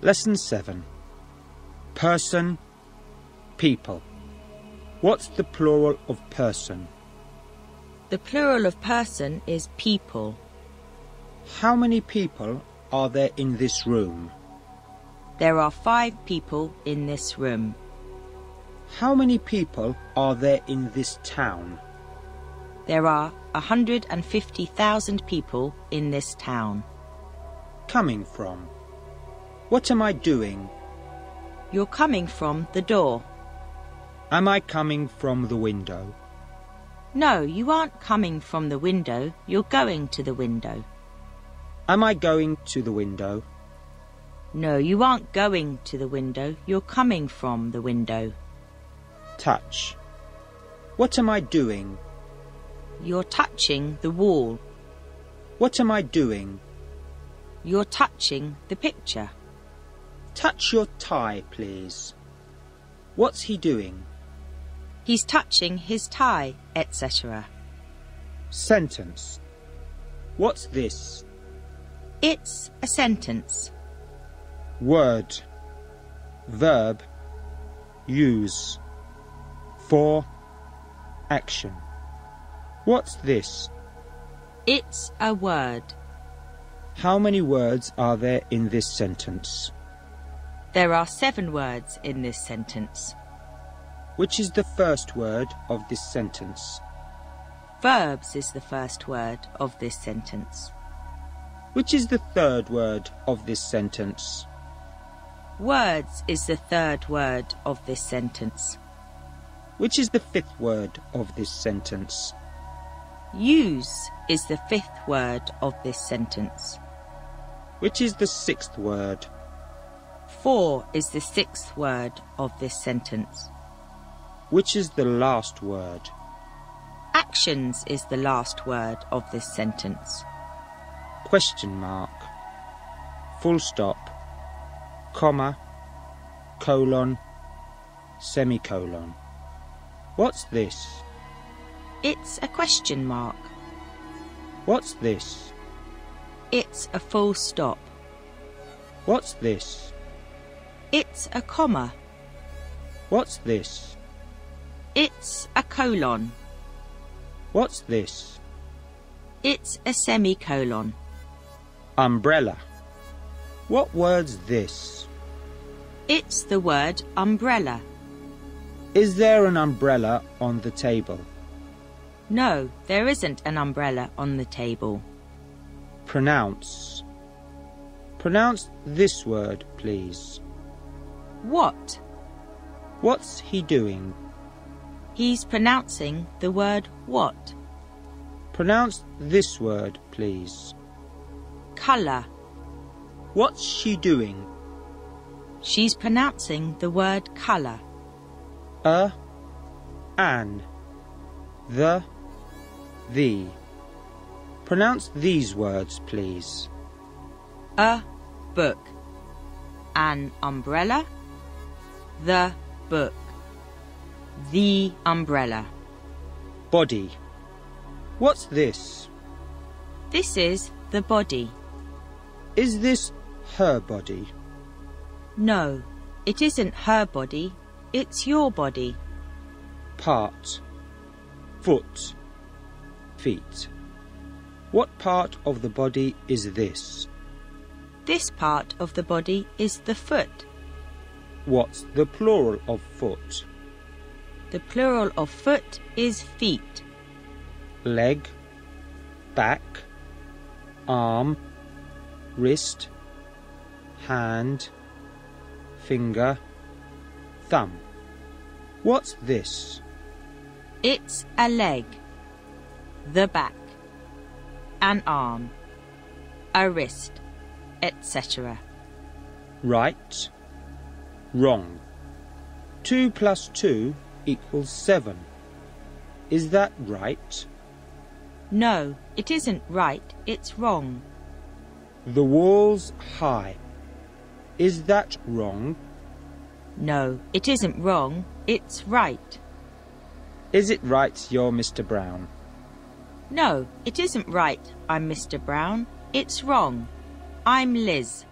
Lesson 7 Person, people. What's the plural of person? The plural of person is people. How many people are there in this room? There are five people in this room. How many people are there in this town? There are 150,000 people in this town. Coming from. What am I doing? You're coming from the door. Am I coming from the window? No, you aren't coming from the window. You're going to the window. Am I going to the window? No, you aren't going to the window. You're coming from the window. Touch. What am I doing? You're touching the wall. What am I doing? You're touching the picture. Touch your tie, please. What's he doing? He's touching his tie, etc. Sentence. What's this? It's a sentence. Word. Verb. Use. For. Action. What's this? It's a word. How many words are there in this sentence? There are seven words in this sentence. Which is the first word of this sentence? Verbs is the first word of this sentence. Which is the third word of this sentence? Words is the third word of this sentence. Which is the fifth word of this sentence? Use is the fifth word of this sentence. Which is the sixth word? For is the sixth word of this sentence. Which is the last word? Actions is the last word of this sentence. Question mark. Full stop. Comma. Colon. Semicolon. What's this? It's a question mark. What's this? It's a full stop. What's this? It's a comma. What's this? It's a colon. What's this? It's a semicolon. Umbrella. What word's this? It's the word umbrella. Is there an umbrella on the table? No, there isn't an umbrella on the table. Pronounce. Pronounce this word, please. What? What's he doing? He's pronouncing the word what. Pronounce this word, please. Colour. What's she doing? She's pronouncing the word colour. A, an, the, the. Pronounce these words, please. A book. An umbrella. The book. The umbrella. Body. What's this? This is the body. Is this her body? No, it isn't her body. It's your body. Part. Foot. Feet. What part of the body is this? This part of the body is the foot. What's the plural of foot? The plural of foot is feet. Leg, back, arm, wrist, hand, finger, thumb. What's this? It's a leg, the back, an arm, a wrist, etc. Right, wrong. Two plus two equals seven. Is that right? No, it isn't right, it's wrong. The wall's high. Is that wrong? No, it isn't wrong, it's right. Is it right you're Mr. Brown? No, it isn't right, I'm Mr. Brown. It's wrong. I'm Liz.